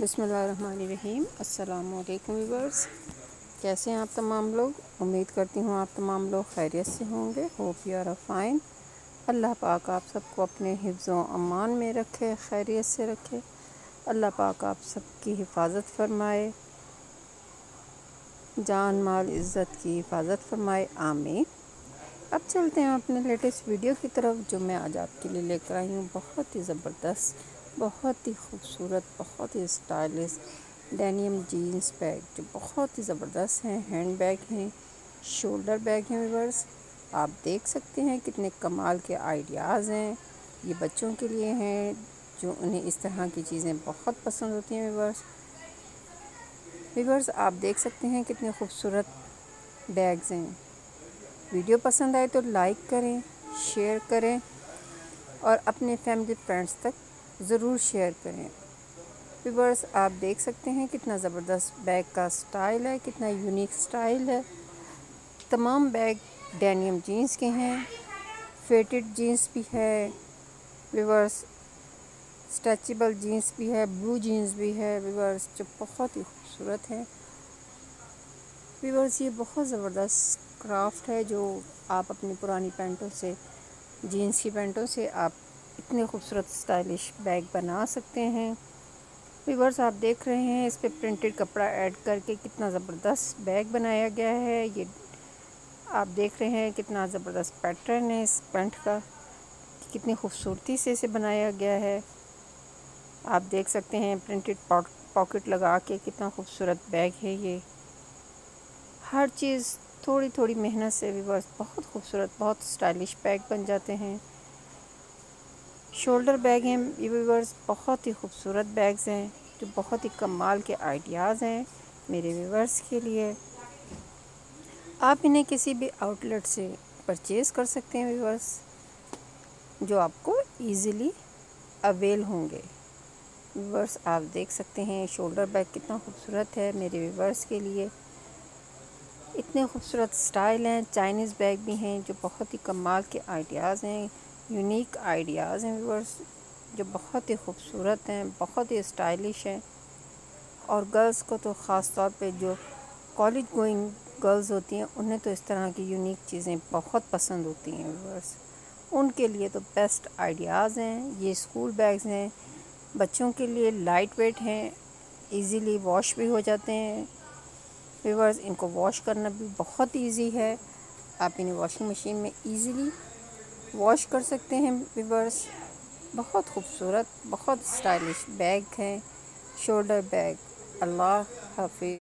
बिसमीम अल्लाम वीवर्स कैसे हैं आप तमाम लोग? उम्मीद करती हूँ आप तमाम लोग खैरियत से होंगे। Hope you are fine. अल्लाह पाक आप सबको अपने हिफ्ज़ अमान में रखे, खैरियत से रखे। अल्लाह पाक आप सबकी हिफाजत फरमाए। जान माल इज़्ज़त की हिफाजत फरमाए। आमीन। अब चलते हैं अपने लेटेस्ट वीडियो की तरफ़, जो मैं आज आपके लिए लेकर आई हूँ। बहुत ही ज़बरदस्त बहुत ही खूबसूरत, बहुत ही स्टाइलिश डेनियम जीन्स बैग, जो बहुत ही ज़बरदस्त हैं। हैंड बैग हैं, शोल्डर बैग हैं वीवर्स आप देख सकते हैं कितने कमाल के आइडियाज़ हैं। ये बच्चों के लिए हैं, जो उन्हें इस तरह की चीज़ें बहुत पसंद होती हैं वीवर्स वीवर्स आप देख सकते हैं कितने खूबसूरत बैग्स हैं। वीडियो पसंद आए तो लाइक करें, शेयर करें और अपने फैमिली फ्रेंड्स तक ज़रूर शेयर करें। व्यूवर्स आप देख सकते हैं कितना ज़बरदस्त बैग का स्टाइल है, कितना यूनिक स्टाइल है। तमाम बैग डेनियम जीन्स के हैं, फेटेड जीन्स भी है व्यूवर्स स्ट्रेचेबल जीन्स भी है, ब्लू जीन्स भी है व्यूवर्स जो बहुत ही खूबसूरत है। व्यूवर्स ये बहुत ज़बरदस्त क्राफ्ट है जो आप अपनी पुरानी पैंटों से, जीन्स की पैंटों से आप इतने खूबसूरत स्टाइलिश बैग बना सकते हैं। वीवर्स आप देख रहे हैं इस पर प्रिंटेड कपड़ा ऐड करके कितना ज़बरदस्त बैग बनाया गया है। ये आप देख रहे हैं कितना ज़बरदस्त पैटर्न है इस पेंट का, कितनी खूबसूरती से इसे बनाया गया है। आप देख सकते हैं प्रिंटेड पॉकेट लगा के कितना खूबसूरत बैग है ये। हर चीज़ थोड़ी थोड़ी मेहनत से वीवर्स बहुत खूबसूरत, बहुत स्टाइलिश बैग बन जाते हैं। शोल्डर बैग हैं, व्यूवर्स, बहुत ही खूबसूरत बैग्स हैं, जो बहुत ही कमाल के आइडियाज़ हैं मेरे व्यूवर्स के लिए। आप इन्हें किसी भी आउटलेट से परचेज़ कर सकते हैं व्यूवर्स, जो आपको इजीली अवेल होंगे। व्यूवर्स, आप देख सकते हैं शोल्डर बैग कितना खूबसूरत है मेरे व्यूवर्स के लिए। इतने खूबसूरत स्टाइल हैं, चाइनीज़ बैग भी हैं, जो बहुत ही कमाल के आइडियाज़ हैं। यूनिक आइडियाज़ हैं व्यूअर्स जो बहुत ही खूबसूरत हैं, बहुत ही स्टाइलिश हैं। और गर्ल्स को तो ख़ास तौर पे जो कॉलेज गोइंग गर्ल्स होती हैं, उन्हें तो इस तरह की यूनिक चीज़ें बहुत पसंद होती हैं व्यूअर्स उनके लिए तो बेस्ट आइडियाज़ हैं, ये स्कूल बैग्स हैं। बच्चों के लिए लाइट वेट हैं इजीली वॉश भी हो जाते हैं। व्यूअर्स इनको वॉश करना भी बहुत इजी है। आप इन्हें वॉशिंग मशीन में इजीली वॉश कर सकते हैं विवर्स बहुत खूबसूरत, बहुत स्टाइलिश बैग है। शोल्डर बैग अल्लाह हाफि